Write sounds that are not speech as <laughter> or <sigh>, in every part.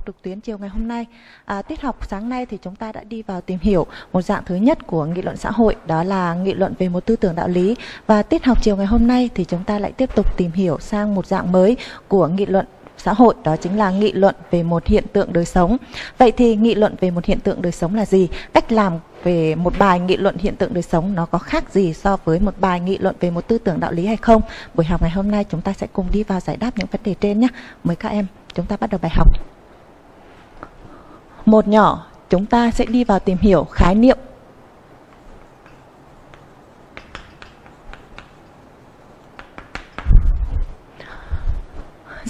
học trực tuyến chiều ngày hôm nay. À, tiết học sáng nay thì chúng ta đã đi vào tìm hiểu một dạng thứ nhất của nghị luận xã hội, đó là nghị luận về một tư tưởng đạo lý. Và tiết học chiều ngày hôm nay thì chúng ta lại tiếp tục tìm hiểu sang một dạng mới của nghị luận xã hội đó chính là nghị luận về một hiện tượng đời sống. Vậy thì nghị luận về một hiện tượng đời sống là gì? Cách làm về một bài nghị luận hiện tượng đời sống nó có khác gì so với một bài nghị luận về một tư tưởng đạo lý hay không? Buổi học ngày hôm nay chúng ta sẽ cùng đi vào giải đáp những vấn đề trên nhé. Mời các em, chúng ta bắt đầu bài học. Một nhỏ, chúng ta sẽ đi vào tìm hiểu khái niệm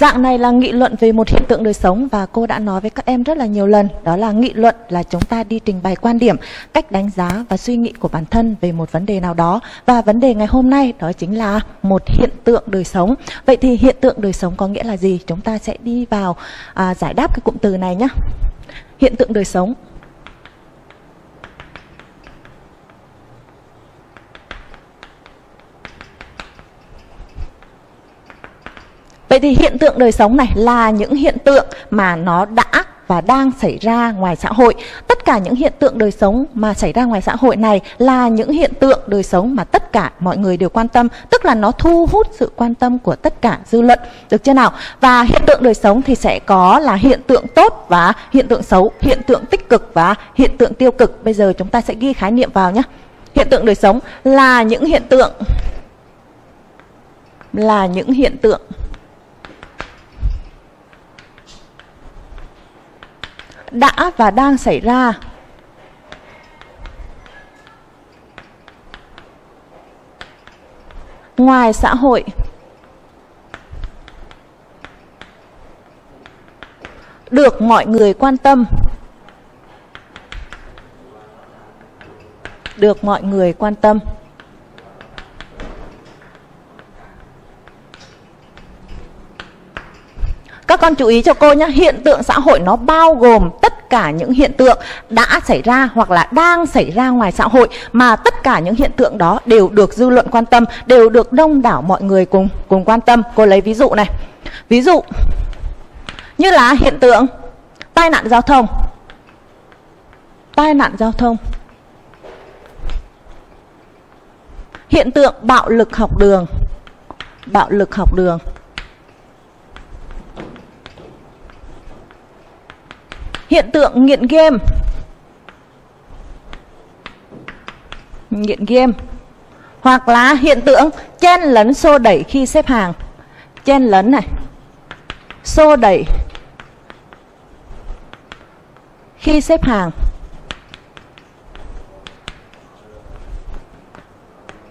Dạng này là nghị luận về một hiện tượng đời sống và cô đã nói với các em rất là nhiều lần đó là nghị luận là chúng ta đi trình bày quan điểm, cách đánh giá và suy nghĩ của bản thân về một vấn đề nào đó và vấn đề ngày hôm nay đó chính là một hiện tượng đời sống. Vậy thì hiện tượng đời sống có nghĩa là gì? Chúng ta sẽ đi vào à, giải đáp cái cụm từ này nhé. Hiện tượng đời sống. Vậy thì hiện tượng đời sống này là những hiện tượng mà nó đã và đang xảy ra ngoài xã hội. Tất cả những hiện tượng đời sống mà xảy ra ngoài xã hội này là những hiện tượng đời sống mà tất cả mọi người đều quan tâm, tức là nó thu hút sự quan tâm của tất cả dư luận, được chưa nào? Và hiện tượng đời sống thì sẽ có là hiện tượng tốt và hiện tượng xấu, hiện tượng tích cực và hiện tượng tiêu cực. Bây giờ chúng ta sẽ ghi khái niệm vào nhé. Hiện tượng đời sống là những hiện tượng là những hiện tượng đã và đang xảy ra. Ngoài xã hội, được mọi người quan tâm, được mọi người quan tâm. Các con chú ý cho cô nhé, hiện tượng xã hội nó bao gồm tất cả những hiện tượng đã xảy ra hoặc là đang xảy ra ngoài xã hội mà tất cả những hiện tượng đó đều được dư luận quan tâm, đều được đông đảo mọi người cùng cùng quan tâm. Cô lấy ví dụ này. Ví dụ như là hiện tượng tai nạn giao thông. Tai nạn giao thông. Hiện tượng bạo lực học đường. Bạo lực học đường. Hiện tượng nghiện game. Nghiện game. Hoặc là hiện tượng chen lấn xô đẩy khi xếp hàng. Chen lấn này. Xô đẩy Khi xếp hàng.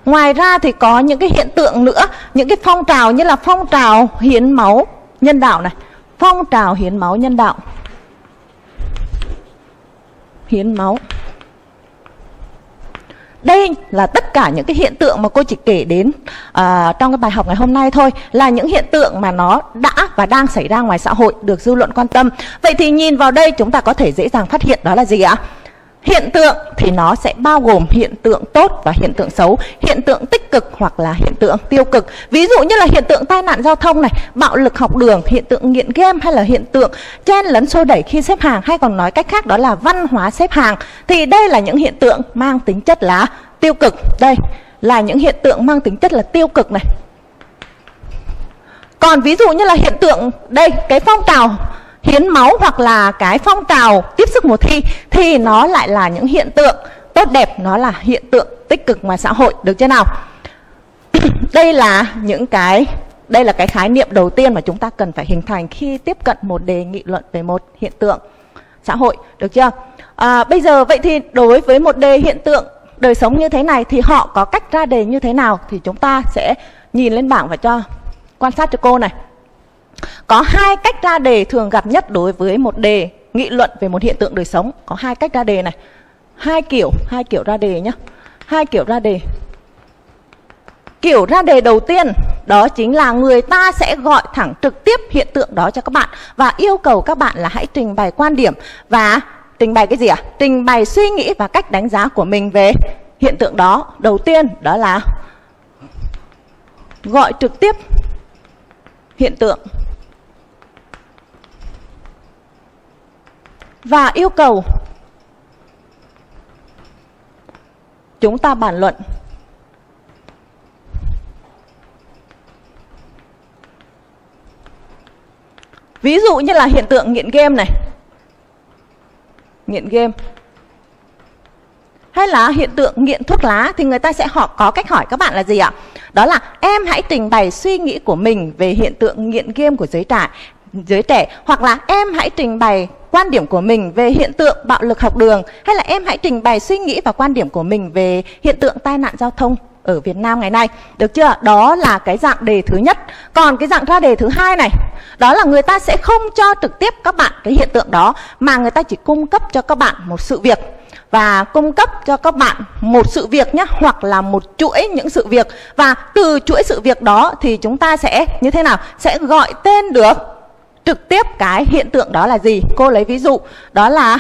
Ngoài ra thì có những cái hiện tượng nữa, Những cái phong trào như là phong trào hiến máu nhân đạo này. Phong trào hiến máu nhân đạo hiến máu. Đây là tất cả những cái hiện tượng mà cô chỉ kể đến uh, trong cái bài học ngày hôm nay thôi là những hiện tượng mà nó đã và đang xảy ra ngoài xã hội được dư luận quan tâm. Vậy thì nhìn vào đây chúng ta có thể dễ dàng phát hiện đó là gì ạ? Hiện tượng thì nó sẽ bao gồm hiện tượng tốt và hiện tượng xấu, hiện tượng tích cực hoặc là hiện tượng tiêu cực. Ví dụ như là hiện tượng tai nạn giao thông này, bạo lực học đường, hiện tượng nghiện game hay là hiện tượng chen lấn xô đẩy khi xếp hàng hay còn nói cách khác đó là văn hóa xếp hàng. Thì đây là những hiện tượng mang tính chất là tiêu cực. Đây là những hiện tượng mang tính chất là tiêu cực này. Còn ví dụ như là hiện tượng đây cái phong trào hiến máu hoặc là cái phong trào tiếp sức mùa thi thì nó lại là những hiện tượng tốt đẹp nó là hiện tượng tích cực ngoài xã hội được chưa nào? <clears throat> Đây là những cái đây là cái khái niệm đầu tiên mà chúng ta cần phải hình thành khi tiếp cận một đề nghị luận về một hiện tượng xã hội được chưa? À, bây giờ vậy thì đối với một đề hiện tượng đời sống như thế này thì họ có cách ra đề như thế nào thì chúng ta sẽ nhìn lên bảng và cho quan sát cho cô này có hai cách ra đề thường gặp nhất đối với một đề nghị luận về một hiện tượng đời sống. Có hai cách ra đề này. Hai kiểu, hai kiểu ra đề nhé. Hai kiểu ra đề. Kiểu ra đề đầu tiên đó chính là người ta sẽ gọi thẳng trực tiếp hiện tượng đó cho các bạn và yêu cầu các bạn là hãy trình bày quan điểm và trình bày cái gì ạ? À? Trình bày suy nghĩ và cách đánh giá của mình về hiện tượng đó. Đầu tiên đó là gọi trực tiếp hiện tượng và yêu cầu chúng ta bàn luận. Ví dụ như là hiện tượng nghiện game này. Nghiện game. Hay là hiện tượng nghiện thuốc lá thì người ta sẽ họ có cách hỏi các bạn là gì ạ? Đó là em hãy trình bày suy nghĩ của mình về hiện tượng nghiện game của giới trẻ giới trẻ, hoặc là em hãy trình bày quan điểm của mình về hiện tượng bạo lực học đường hay là em hãy trình bày suy nghĩ và quan điểm của mình về hiện tượng tai nạn giao thông ở Việt Nam ngày nay. Được chưa? Đó là cái dạng đề thứ nhất. Còn cái dạng ra đề thứ hai này, đó là người ta sẽ không cho trực tiếp các bạn cái hiện tượng đó mà người ta chỉ cung cấp cho các bạn một sự việc và cung cấp cho các bạn một sự việc nhé hoặc là một chuỗi những sự việc và từ chuỗi sự việc đó thì chúng ta sẽ như thế nào sẽ gọi tên được trực tiếp cái hiện tượng đó là gì? Cô lấy ví dụ. Đó là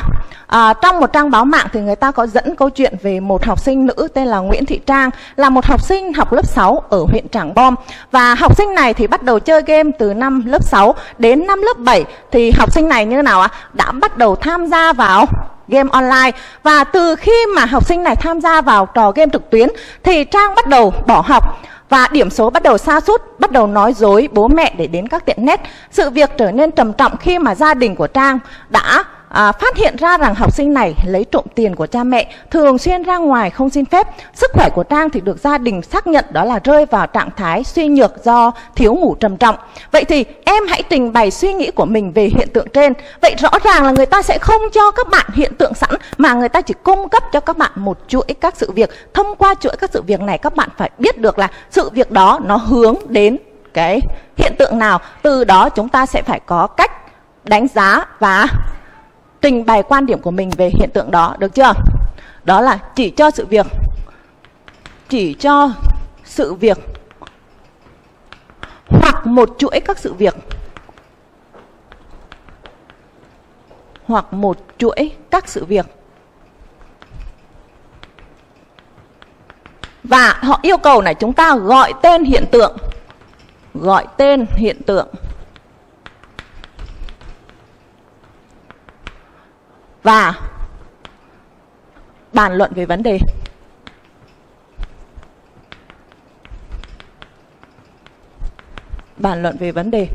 à, trong một trang báo mạng thì người ta có dẫn câu chuyện về một học sinh nữ tên là Nguyễn Thị Trang là một học sinh học lớp 6 ở huyện Trảng Bom. Và học sinh này thì bắt đầu chơi game từ năm lớp 6 đến năm lớp 7 thì học sinh này như nào ạ? Đã bắt đầu tham gia vào game online. Và từ khi mà học sinh này tham gia vào trò game trực tuyến thì Trang bắt đầu bỏ học và điểm số bắt đầu xa sút bắt đầu nói dối bố mẹ để đến các tiệm net. Sự việc trở nên trầm trọng khi mà gia đình của Trang đã à, phát hiện ra rằng học sinh này lấy trộm tiền của cha mẹ, thường xuyên ra ngoài không xin phép. Sức khỏe của Trang thì được gia đình xác nhận đó là rơi vào trạng thái suy nhược do thiếu ngủ trầm trọng. Vậy thì em hãy trình bày suy nghĩ của mình về hiện tượng trên. Vậy rõ ràng là người ta sẽ không cho các bạn hiện tượng sẵn, mà người ta chỉ cung cấp cho các bạn một chuỗi các sự việc. Thông qua chuỗi các sự việc này, các bạn phải biết được là sự việc đó nó hướng đến cái hiện tượng nào. Từ đó chúng ta sẽ phải có cách đánh giá và trình bày quan điểm của mình về hiện tượng đó, được chưa đó là chỉ cho sự việc, chỉ cho sự việc hoặc một chuỗi các sự việc. Hoặc một chuỗi các sự việc. Và họ yêu cầu này chúng ta gọi tên hiện tượng. Gọi tên hiện tượng. Và bàn luận về vấn đề. Bàn luận về vấn đề.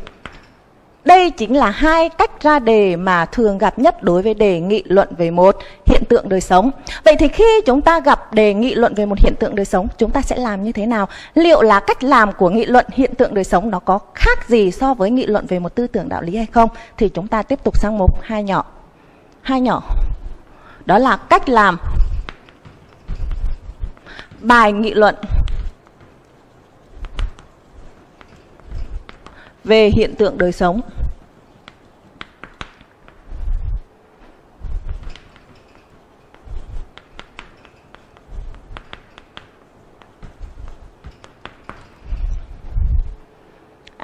Đây chính là hai cách ra đề mà thường gặp nhất đối với đề nghị luận về một hiện tượng đời sống. Vậy thì khi chúng ta gặp đề nghị luận về một hiện tượng đời sống, chúng ta sẽ làm như thế nào? Liệu là cách làm của nghị luận hiện tượng đời sống nó có khác gì so với nghị luận về một tư tưởng đạo lý hay không? Thì chúng ta tiếp tục sang mục hai nhỏ hai nhỏ đó là cách làm bài nghị luận về hiện tượng đời sống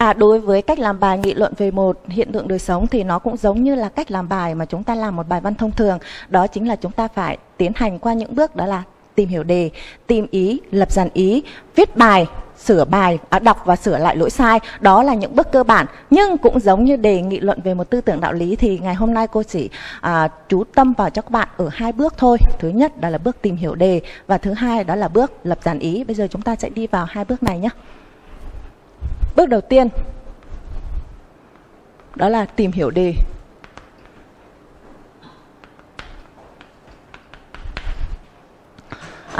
À, đối với cách làm bài nghị luận về một hiện tượng đời sống thì nó cũng giống như là cách làm bài mà chúng ta làm một bài văn thông thường. Đó chính là chúng ta phải tiến hành qua những bước đó là tìm hiểu đề, tìm ý, lập dàn ý, viết bài, sửa bài, à, đọc và sửa lại lỗi sai. Đó là những bước cơ bản. Nhưng cũng giống như đề nghị luận về một tư tưởng đạo lý thì ngày hôm nay cô chỉ à, chú tâm vào cho các bạn ở hai bước thôi. Thứ nhất đó là bước tìm hiểu đề và thứ hai đó là bước lập dàn ý. Bây giờ chúng ta sẽ đi vào hai bước này nhé. Bước đầu tiên đó là tìm hiểu đề.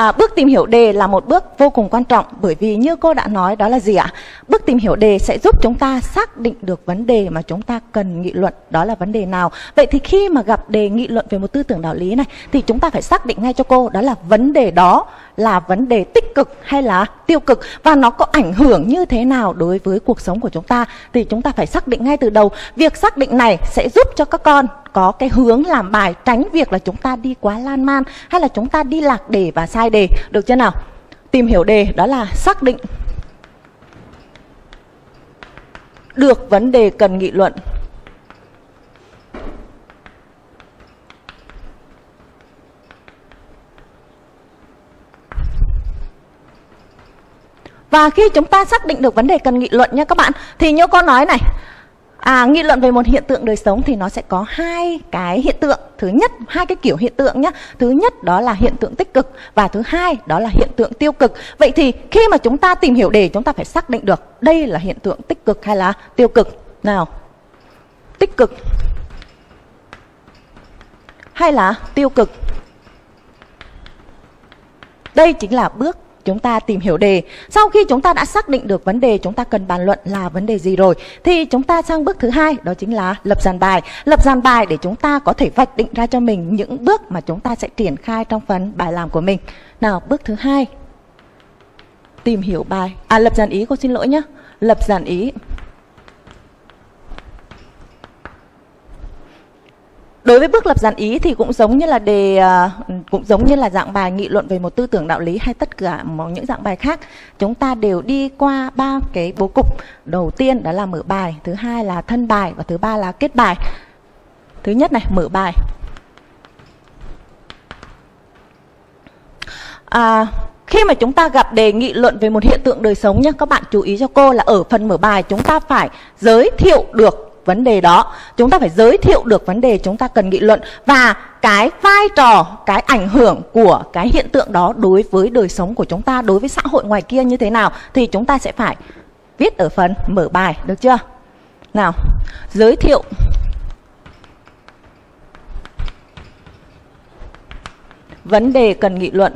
À, bước tìm hiểu đề là một bước vô cùng quan trọng bởi vì như cô đã nói đó là gì ạ? Bước tìm hiểu đề sẽ giúp chúng ta xác định được vấn đề mà chúng ta cần nghị luận đó là vấn đề nào. Vậy thì khi mà gặp đề nghị luận về một tư tưởng đạo lý này thì chúng ta phải xác định ngay cho cô đó là vấn đề đó là vấn đề tích cực hay là tiêu cực và nó có ảnh hưởng như thế nào đối với cuộc sống của chúng ta thì chúng ta phải xác định ngay từ đầu. Việc xác định này sẽ giúp cho các con có cái hướng làm bài tránh việc là chúng ta đi quá lan man hay là chúng ta đi lạc đề và sai đề được chưa nào? Tìm hiểu đề, đó là xác định được vấn đề cần nghị luận Và khi chúng ta xác định được vấn đề cần nghị luận nha các bạn, Thì như cô nói này À, nghị luận về một hiện tượng đời sống thì nó sẽ có hai cái hiện tượng. Thứ nhất, hai cái kiểu hiện tượng nhé. Thứ nhất đó là hiện tượng tích cực và thứ hai đó là hiện tượng tiêu cực. Vậy thì khi mà chúng ta tìm hiểu đề chúng ta phải xác định được đây là hiện tượng tích cực hay là tiêu cực. Nào, tích cực hay là tiêu cực. Đây chính là bước chúng ta tìm hiểu đề. Sau khi chúng ta đã xác định được vấn đề chúng ta cần bàn luận là vấn đề gì rồi thì chúng ta sang bước thứ hai đó chính là lập dàn bài. Lập dàn bài để chúng ta có thể vạch định ra cho mình những bước mà chúng ta sẽ triển khai trong phần bài làm của mình. Nào, bước thứ hai. Tìm hiểu bài. À lập dàn ý cô xin lỗi nhé. Lập dàn ý. Đối với bước lập dàn ý thì cũng giống như là đề à, cũng giống như là dạng bài nghị luận về một tư tưởng đạo lý hay tất cả những dạng bài khác. Chúng ta đều đi qua ba cái bố cục. Đầu tiên đó là mở bài, thứ hai là thân bài và thứ ba là kết bài. Thứ nhất này, mở bài. À, khi mà chúng ta gặp đề nghị luận về một hiện tượng đời sống nhé, các bạn chú ý cho cô là ở phần mở bài chúng ta phải giới thiệu được vấn đề đó. Chúng ta phải giới thiệu được vấn đề chúng ta cần nghị luận và cái vai trò, cái ảnh hưởng của cái hiện tượng đó đối với đời sống của chúng ta, đối với xã hội ngoài kia như thế nào thì chúng ta sẽ phải viết ở phần mở bài, được chưa? Nào, giới thiệu. Vấn đề cần nghị luận.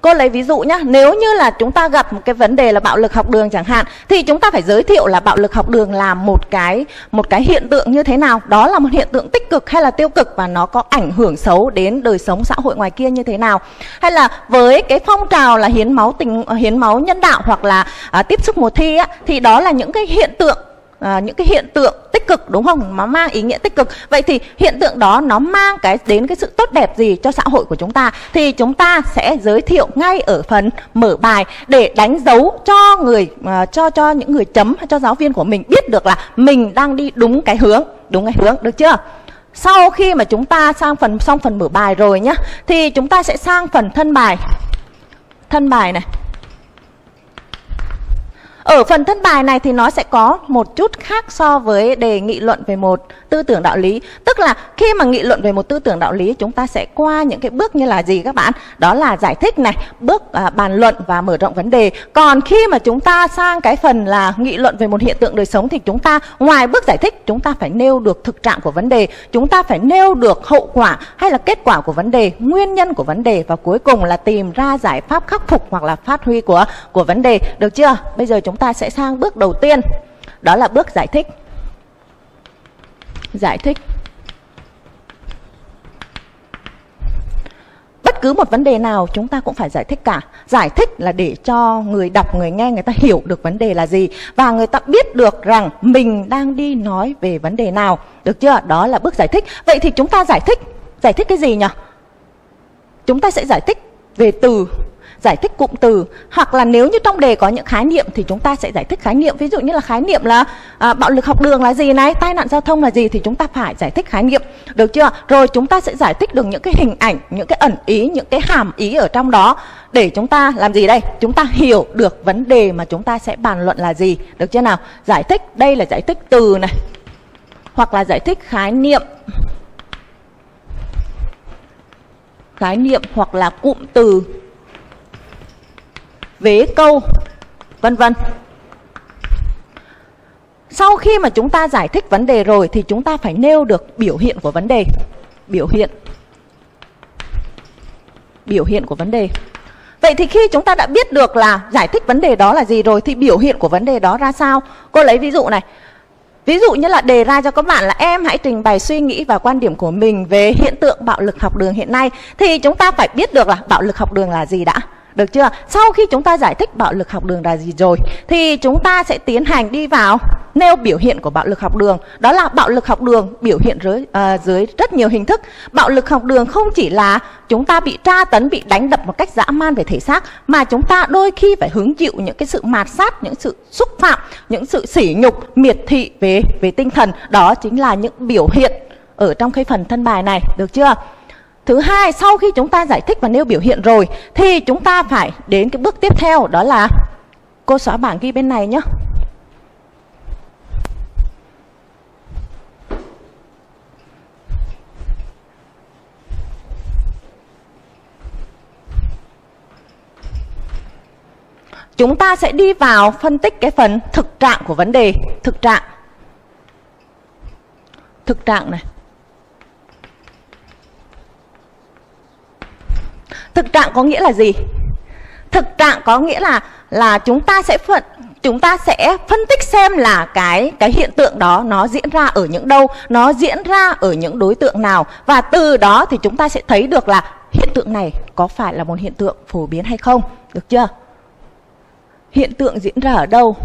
Cô lấy ví dụ nhé, nếu như là chúng ta gặp một cái vấn đề là bạo lực học đường chẳng hạn thì chúng ta phải giới thiệu là bạo lực học đường là một cái một cái hiện tượng như thế nào, đó là một hiện tượng tích cực hay là tiêu cực và nó có ảnh hưởng xấu đến đời sống xã hội ngoài kia như thế nào. Hay là với cái phong trào là hiến máu tình hiến máu nhân đạo hoặc là à, tiếp xúc mùa thi á thì đó là những cái hiện tượng à, những cái hiện tượng tích cực đúng không? Nó mang ý nghĩa tích cực. Vậy thì hiện tượng đó nó mang cái đến cái sự tốt đẹp gì cho xã hội của chúng ta? Thì chúng ta sẽ giới thiệu ngay ở phần mở bài để đánh dấu cho người à, cho cho những người chấm cho giáo viên của mình biết được là mình đang đi đúng cái hướng đúng cái hướng được chưa? Sau khi mà chúng ta sang phần xong phần mở bài rồi nhá thì chúng ta sẽ sang phần thân bài. Thân bài này ở phần thân bài này thì nó sẽ có một chút khác so với đề nghị luận về một tư tưởng đạo lý. Tức là khi mà nghị luận về một tư tưởng đạo lý chúng ta sẽ qua những cái bước như là gì các bạn? Đó là giải thích này, bước à, bàn luận và mở rộng vấn đề. Còn khi mà chúng ta sang cái phần là nghị luận về một hiện tượng đời sống thì chúng ta ngoài bước giải thích chúng ta phải nêu được thực trạng của vấn đề, chúng ta phải nêu được hậu quả hay là kết quả của vấn đề, nguyên nhân của vấn đề và cuối cùng là tìm ra giải pháp khắc phục hoặc là phát huy của của vấn đề. Được chưa? Bây giờ chúng ta sẽ sang bước đầu tiên. Đó là bước giải thích. Giải thích. Bất cứ một vấn đề nào chúng ta cũng phải giải thích cả. Giải thích là để cho người đọc, người nghe, người ta hiểu được vấn đề là gì. Và người ta biết được rằng mình đang đi nói về vấn đề nào. Được chưa? Đó là bước giải thích. Vậy thì chúng ta giải thích. Giải thích cái gì nhỉ? Chúng ta sẽ giải thích về từ giải thích cụm từ. Hoặc là nếu như trong đề có những khái niệm thì chúng ta sẽ giải thích khái niệm. Ví dụ như là khái niệm là à, bạo lực học đường là gì này tai nạn giao thông là gì thì chúng ta phải giải thích khái niệm. Được chưa? Rồi chúng ta sẽ giải thích được những cái hình ảnh những cái ẩn ý những cái hàm ý ở trong đó để chúng ta làm gì đây? Chúng ta hiểu được vấn đề mà chúng ta sẽ bàn luận là gì. Được chưa nào? Giải thích đây là giải thích từ này. Hoặc là giải thích khái niệm. Khái niệm hoặc là cụm từ vế câu, vân vân sau khi mà chúng ta giải thích vấn đề rồi thì chúng ta phải nêu được biểu hiện của vấn đề biểu hiện biểu hiện của vấn đề Vậy thì khi chúng ta đã biết được là giải thích vấn đề đó là gì rồi thì biểu hiện của vấn đề đó ra sao? Cô lấy ví dụ này. Ví dụ như là đề ra cho các bạn là em hãy trình bày suy nghĩ và quan điểm của mình về hiện tượng bạo lực học đường hiện nay thì chúng ta phải biết được là bạo lực học đường là gì đã. Được chưa? Sau khi chúng ta giải thích bạo lực học đường là gì rồi thì chúng ta sẽ tiến hành đi vào nêu biểu hiện của bạo lực học đường. Đó là bạo lực học đường biểu hiện dưới, uh, dưới rất nhiều hình thức. Bạo lực học đường không chỉ là chúng ta bị tra tấn, bị đánh đập một cách dã man về thể xác mà chúng ta đôi khi phải hứng chịu những cái sự mạt sát, những sự xúc phạm, những sự sỉ nhục, miệt thị về về tinh thần. Đó chính là những biểu hiện ở trong cái phần thân bài này, được chưa? Thứ hai, sau khi chúng ta giải thích và nêu biểu hiện rồi, thì chúng ta phải đến cái bước tiếp theo, đó là cô xóa bảng ghi bên này nhé chúng ta sẽ đi vào phân tích cái phần thực trạng của vấn đề. Thực trạng. Thực trạng này. Thực trạng có nghĩa là gì? Thực trạng có nghĩa là là chúng ta sẽ phân chúng ta sẽ phân tích xem là cái cái hiện tượng đó nó diễn ra ở những đâu, nó diễn ra ở những đối tượng nào. Và từ đó thì chúng ta sẽ thấy được là hiện tượng này có phải là một hiện tượng phổ biến hay không? Được chưa? Hiện tượng diễn ra ở đâu?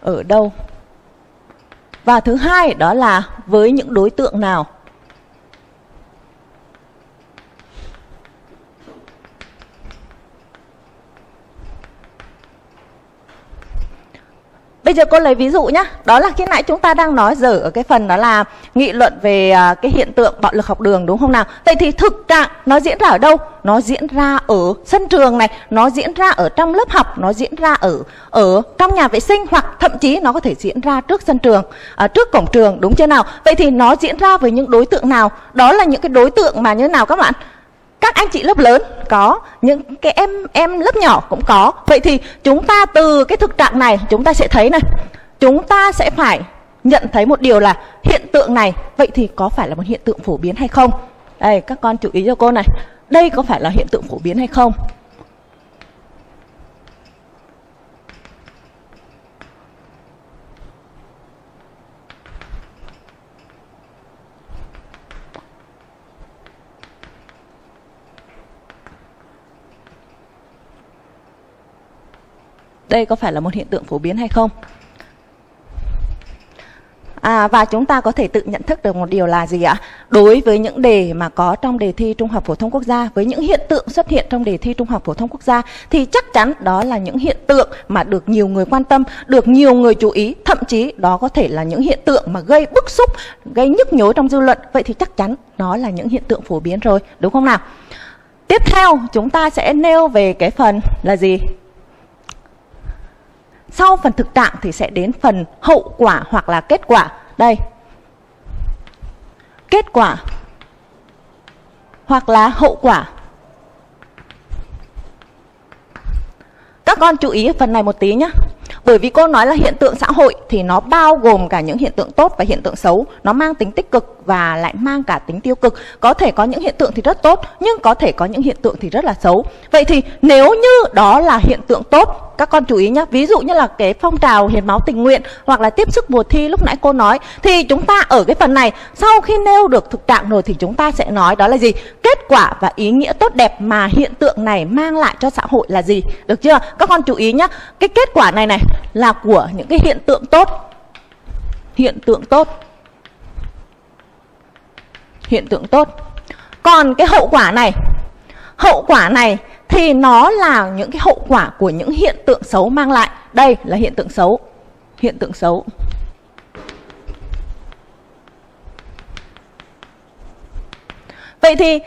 Ở đâu? Và thứ hai đó là với những đối tượng nào? Bây giờ cô lấy ví dụ nhé Đó là khi nãy chúng ta đang nói dở ở cái phần đó là nghị luận về à, cái hiện tượng bạo lực học đường đúng không nào? Vậy thì thực trạng nó diễn ra ở đâu? Nó diễn ra ở sân trường này, nó diễn ra ở trong lớp học, nó diễn ra ở ở trong nhà vệ sinh hoặc thậm chí nó có thể diễn ra trước sân trường, à, trước cổng trường đúng chưa nào? Vậy thì nó diễn ra với những đối tượng nào? Đó là những cái đối tượng mà như nào các bạn? Các anh chị lớp lớn có, những cái em em lớp nhỏ cũng có. Vậy thì chúng ta từ cái thực trạng này, chúng ta sẽ thấy này, chúng ta sẽ phải nhận thấy một điều là hiện tượng này, vậy thì có phải là một hiện tượng phổ biến hay không? Đây, các con chú ý cho cô này. Đây có phải là hiện tượng phổ biến hay không? Đây có phải là một hiện tượng phổ biến hay không À, và chúng ta có thể tự nhận thức được một điều là gì ạ? Đối với những đề mà có trong đề thi Trung học phổ thông quốc gia, với những hiện tượng xuất hiện trong đề thi Trung học phổ thông quốc gia thì chắc chắn đó là những hiện tượng mà được nhiều người quan tâm, được nhiều người chú ý, thậm chí đó có thể là những hiện tượng mà gây bức xúc, gây nhức nhối trong dư luận. Vậy thì chắc chắn đó là những hiện tượng phổ biến rồi, đúng không nào? Tiếp theo chúng ta sẽ nêu về cái phần là gì? Sau phần thực trạng thì sẽ đến phần hậu quả hoặc là kết quả. Đây. Kết quả hoặc là hậu quả. Các con chú ý phần này một tí nhé. Bởi vì cô nói là hiện tượng xã hội thì nó bao gồm cả những hiện tượng tốt và hiện tượng xấu. Nó mang tính tích cực và lại mang cả tính tiêu cực. Có thể có những hiện tượng thì rất tốt, nhưng có thể có những hiện tượng thì rất là xấu. Vậy thì nếu như đó là hiện tượng tốt, các con chú ý nhé. Ví dụ như là cái phong trào hiến máu tình nguyện hoặc là tiếp sức mùa thi lúc nãy cô nói. Thì chúng ta ở cái phần này, sau khi nêu được thực trạng rồi thì chúng ta sẽ nói đó là gì? Kết quả và ý nghĩa tốt đẹp mà hiện tượng này mang lại cho xã hội là gì? Được chưa? Các con chú ý nhé. Cái kết quả này này là của những cái hiện tượng tốt hiện tượng tốt hiện tượng tốt còn cái hậu quả này hậu quả này thì nó là những cái hậu quả của những hiện tượng xấu mang lại. Đây là hiện tượng xấu. Hiện tượng xấu. Vậy thì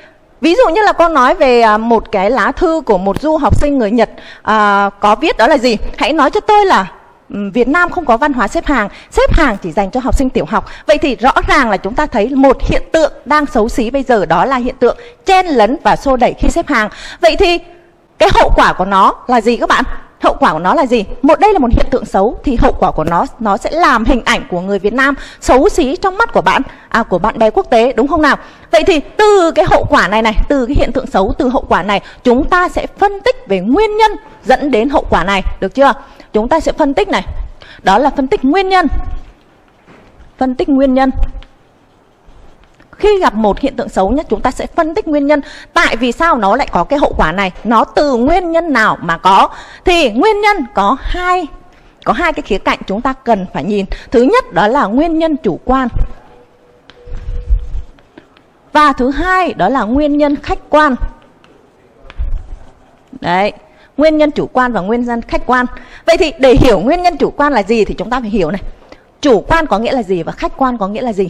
ví dụ như là con nói về à, một cái lá thư của một du học sinh người nhật à, có viết đó là gì? Hãy nói cho tôi là Việt Nam không có văn hóa xếp hàng, xếp hàng chỉ dành cho học sinh tiểu học. Vậy thì rõ ràng là chúng ta thấy một hiện tượng đang xấu xí bây giờ đó là hiện tượng chen lấn và xô đẩy khi xếp hàng. Vậy thì cái hậu quả của nó là gì các bạn? Hậu quả của nó là gì? Một đây là một hiện tượng xấu thì hậu quả của nó nó sẽ làm hình ảnh của người Việt Nam xấu xí trong mắt của bạn, à của bạn bè quốc tế đúng không nào? Vậy thì từ cái hậu quả này này, từ cái hiện tượng xấu từ hậu quả này, chúng ta sẽ phân tích về nguyên nhân dẫn đến hậu quả này, được chưa? Chúng ta sẽ phân tích này. Đó là phân tích nguyên nhân. Phân tích nguyên nhân. Khi gặp một hiện tượng xấu nhất chúng ta sẽ phân tích nguyên nhân. Tại vì sao nó lại có cái hậu quả này? Nó từ nguyên nhân nào mà có? Thì nguyên nhân có hai có hai cái khía cạnh chúng ta cần phải nhìn. Thứ nhất, đó là nguyên nhân chủ quan. Và thứ hai, đó là nguyên nhân khách quan. Đấy nguyên nhân chủ quan và nguyên nhân khách quan. Vậy thì để hiểu nguyên nhân chủ quan là gì thì chúng ta phải hiểu này. Chủ quan có nghĩa là gì và khách quan có nghĩa là gì?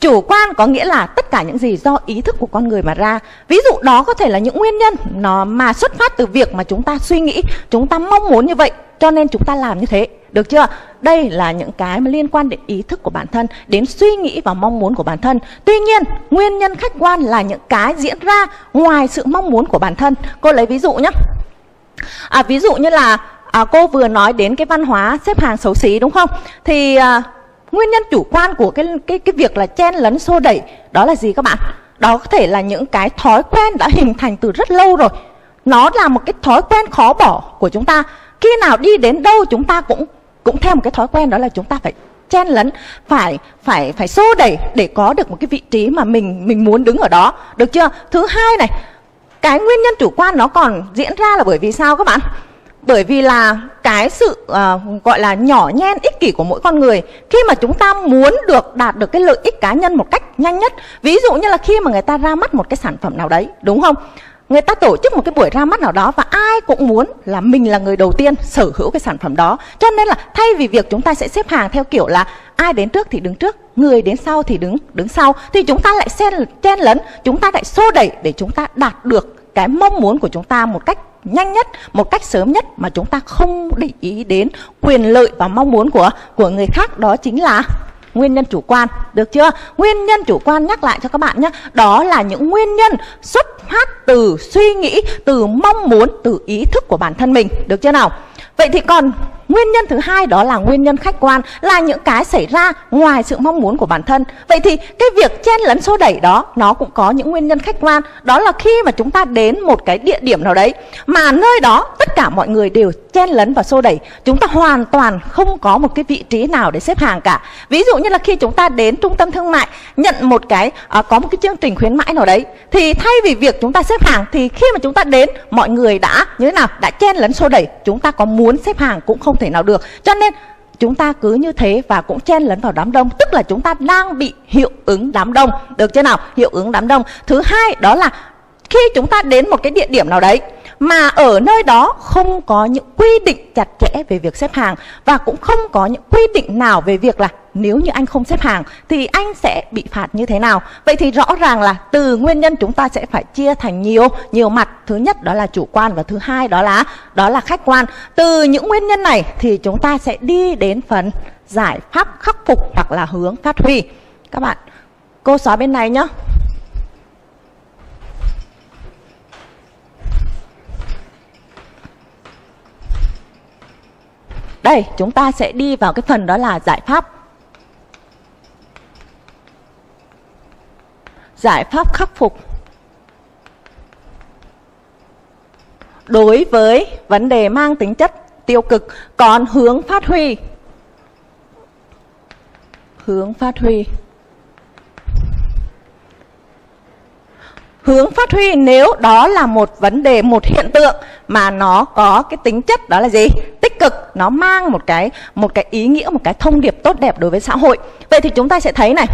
Chủ quan có nghĩa là tất cả những gì do ý thức của con người mà ra. Ví dụ đó có thể là những nguyên nhân nó mà xuất phát từ việc mà chúng ta suy nghĩ, chúng ta mong muốn như vậy, cho nên chúng ta làm như thế. Được chưa? Đây là những cái mà liên quan đến ý thức của bản thân, đến suy nghĩ và mong muốn của bản thân. Tuy nhiên, nguyên nhân khách quan là những cái diễn ra ngoài sự mong muốn của bản thân. Cô lấy ví dụ nhé à, ví dụ như là à, cô vừa nói đến cái văn hóa xếp hàng xấu xí đúng không? Thì à, nguyên nhân chủ quan của cái cái cái việc là chen lấn xô đẩy đó là gì các bạn? Đó có thể là những cái thói quen đã hình thành từ rất lâu rồi. Nó là một cái thói quen khó bỏ của chúng ta. Khi nào đi đến đâu chúng ta cũng cũng theo một cái thói quen đó là chúng ta phải chen lấn phải phải phải xô đẩy để có được một cái vị trí mà mình mình muốn đứng ở đó. Được chưa? Thứ hai này cái nguyên nhân chủ quan nó còn diễn ra là bởi vì sao các bạn? Bởi vì là cái sự uh, gọi là nhỏ nhen ích kỷ của mỗi con người khi mà chúng ta muốn được đạt được cái lợi ích cá nhân một cách nhanh nhất ví dụ như là khi mà người ta ra mắt một cái sản phẩm nào đấy đúng không? Người ta tổ chức một cái buổi ra mắt nào đó và ai cũng muốn là mình là người đầu tiên sở hữu cái sản phẩm đó. Cho nên là thay vì việc chúng ta sẽ xếp hàng theo kiểu là ai đến trước thì đứng trước, người đến sau thì đứng đứng sau. Thì chúng ta lại xen, chen lấn, chúng ta lại xô đẩy để chúng ta đạt được cái mong muốn của chúng ta một cách nhanh nhất, một cách sớm nhất mà chúng ta không để ý đến quyền lợi và mong muốn của của người khác. Đó chính là nguyên nhân chủ quan. Được chưa? Nguyên nhân chủ quan nhắc lại cho các bạn nhé. Đó là những nguyên nhân xuất phát từ suy nghĩ, từ mong muốn, từ ý thức của bản thân mình. Được chưa nào? Vậy thì còn Nguyên nhân thứ hai đó là nguyên nhân khách quan là những cái xảy ra ngoài sự mong muốn của bản thân. Vậy thì cái việc chen lấn xô đẩy đó nó cũng có những nguyên nhân khách quan. Đó là khi mà chúng ta đến một cái địa điểm nào đấy mà nơi đó tất cả mọi người đều chen lấn và xô đẩy, chúng ta hoàn toàn không có một cái vị trí nào để xếp hàng cả. Ví dụ như là khi chúng ta đến trung tâm thương mại nhận một cái à, có một cái chương trình khuyến mãi nào đấy thì thay vì việc chúng ta xếp hàng thì khi mà chúng ta đến mọi người đã như thế nào đã chen lấn xô đẩy chúng ta có muốn xếp hàng cũng không thể nào được. Cho nên, chúng ta cứ như thế và cũng chen lấn vào đám đông. Tức là chúng ta đang bị hiệu ứng đám đông. Được chưa nào? Hiệu ứng đám đông. Thứ hai, đó là khi chúng ta đến một cái địa điểm nào đấy mà ở nơi đó không có những quy định chặt chẽ về việc xếp hàng và cũng không có những quy định nào về việc là nếu như anh không xếp hàng thì anh sẽ bị phạt như thế nào. Vậy thì rõ ràng là từ nguyên nhân chúng ta sẽ phải chia thành nhiều. Nhiều mặt, thứ nhất đó là chủ quan và thứ hai đó là đó là khách quan. Từ những nguyên nhân này thì chúng ta sẽ đi đến phần giải pháp khắc phục hoặc là hướng phát huy. Các bạn, cô xóa bên này nhé Đây, chúng ta sẽ đi vào cái phần đó là giải pháp. Giải pháp khắc phục. Đối với vấn đề mang tính chất tiêu cực, còn hướng phát huy. Hướng phát huy. hướng phát huy nếu đó là một vấn đề một hiện tượng mà nó có cái tính chất đó là gì tích cực nó mang một cái một cái ý nghĩa một cái thông điệp tốt đẹp đối với xã hội vậy thì chúng ta sẽ thấy này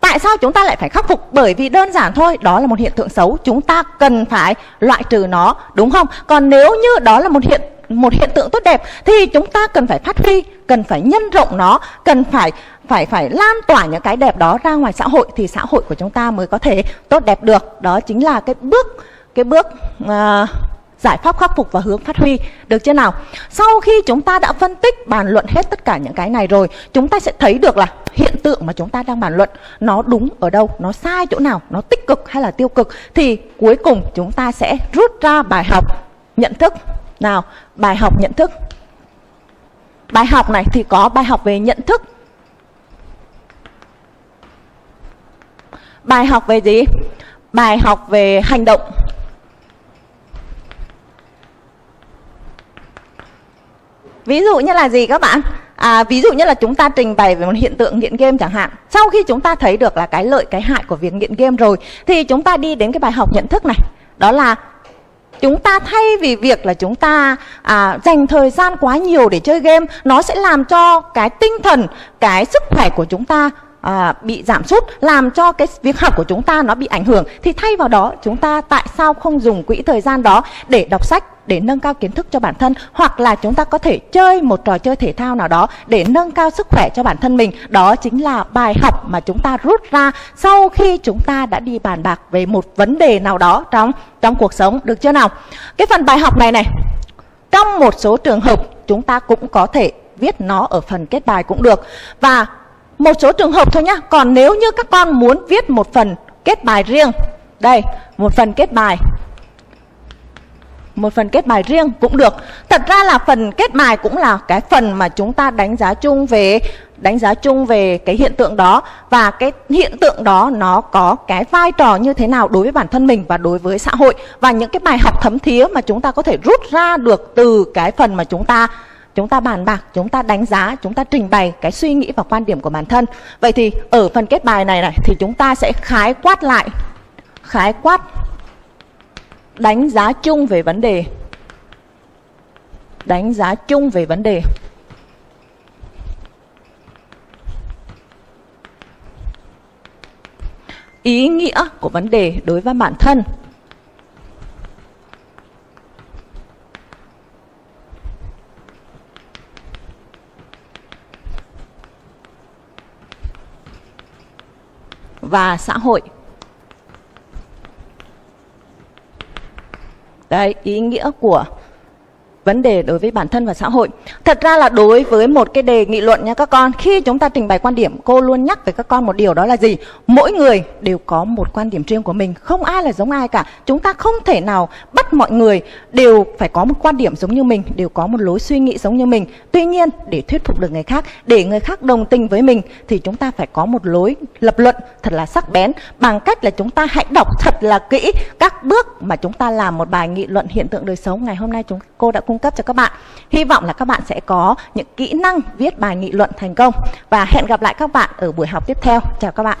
Tại sao chúng ta lại phải khắc phục? Bởi vì đơn giản thôi, đó là một hiện tượng xấu, chúng ta cần phải loại trừ nó, đúng không? Còn nếu như đó là một hiện một hiện tượng tốt đẹp thì chúng ta cần phải phát huy, cần phải nhân rộng nó, cần phải phải phải lan tỏa những cái đẹp đó ra ngoài xã hội thì xã hội của chúng ta mới có thể tốt đẹp được. Đó chính là cái bước cái bước uh, giải pháp khắc phục và hướng phát huy. Được chưa nào? Sau khi chúng ta đã phân tích, bàn luận hết tất cả những cái này rồi, chúng ta sẽ thấy được là hiện tượng mà chúng ta đang bàn luận, nó đúng ở đâu, nó sai chỗ nào, nó tích cực hay là tiêu cực, thì cuối cùng chúng ta sẽ rút ra bài học nhận thức. Nào, bài học nhận thức. Bài học này thì có bài học về nhận thức. Bài học về gì? Bài học về hành động. Ví dụ như là gì các bạn? À, ví dụ như là chúng ta trình bày về một hiện tượng nghiện game chẳng hạn. Sau khi chúng ta thấy được là cái lợi cái hại của việc nghiện game rồi thì chúng ta đi đến cái bài học nhận thức này. Đó là chúng ta thay vì việc là chúng ta à, dành thời gian quá nhiều để chơi game nó sẽ làm cho cái tinh thần cái sức khỏe của chúng ta à, bị giảm sút làm cho cái việc học của chúng ta nó bị ảnh hưởng. Thì thay vào đó chúng ta tại sao không dùng quỹ thời gian đó để đọc sách? Để nâng cao kiến thức cho bản thân, hoặc là chúng ta có thể chơi một trò chơi thể thao nào đó để nâng cao sức khỏe cho bản thân mình. Đó chính là bài học mà chúng ta rút ra sau khi chúng ta đã đi bàn bạc về một vấn đề nào đó trong trong cuộc sống, được chưa nào? Cái phần bài học này này, trong một số trường hợp chúng ta cũng có thể viết nó ở phần kết bài cũng được. Và một số trường hợp thôi nhá, còn nếu như các con muốn viết một phần kết bài riêng, đây, một phần kết bài một phần kết bài riêng cũng được. Thật ra là phần kết bài cũng là cái phần mà chúng ta đánh giá chung về đánh giá chung về cái hiện tượng đó. Và cái hiện tượng đó nó có cái vai trò như thế nào đối với bản thân mình và đối với xã hội. Và những cái bài học thấm thía mà chúng ta có thể rút ra được từ cái phần mà chúng ta chúng ta bàn bạc, chúng ta đánh giá, chúng ta trình bày cái suy nghĩ và quan điểm của bản thân. Vậy thì ở phần kết bài này này thì chúng ta sẽ khái quát lại khái quát đánh giá chung về vấn đề. Đánh giá chung về vấn đề. Ý nghĩa của vấn đề đối với bản thân. Và xã hội. Đấy, ý nghĩa của vấn đề đối với bản thân và xã hội. Thật ra là đối với một cái đề nghị luận nha các con, khi chúng ta trình bày quan điểm, cô luôn nhắc với các con một điều đó là gì? Mỗi người đều có một quan điểm riêng của mình, không ai là giống ai cả. Chúng ta không thể nào bắt mọi người đều phải có một quan điểm giống như mình, đều có một lối suy nghĩ giống như mình. Tuy nhiên, để thuyết phục được người khác, để người khác đồng tình với mình thì chúng ta phải có một lối lập luận thật là sắc bén bằng cách là chúng ta hãy đọc thật là kỹ các bước mà chúng ta làm một bài nghị luận hiện tượng đời sống ngày hôm nay chúng cô đã cung cung cấp cho các bạn. Hy vọng là các bạn sẽ có những kỹ năng viết bài nghị luận thành công và hẹn gặp lại các bạn ở buổi học tiếp theo. Chào các bạn.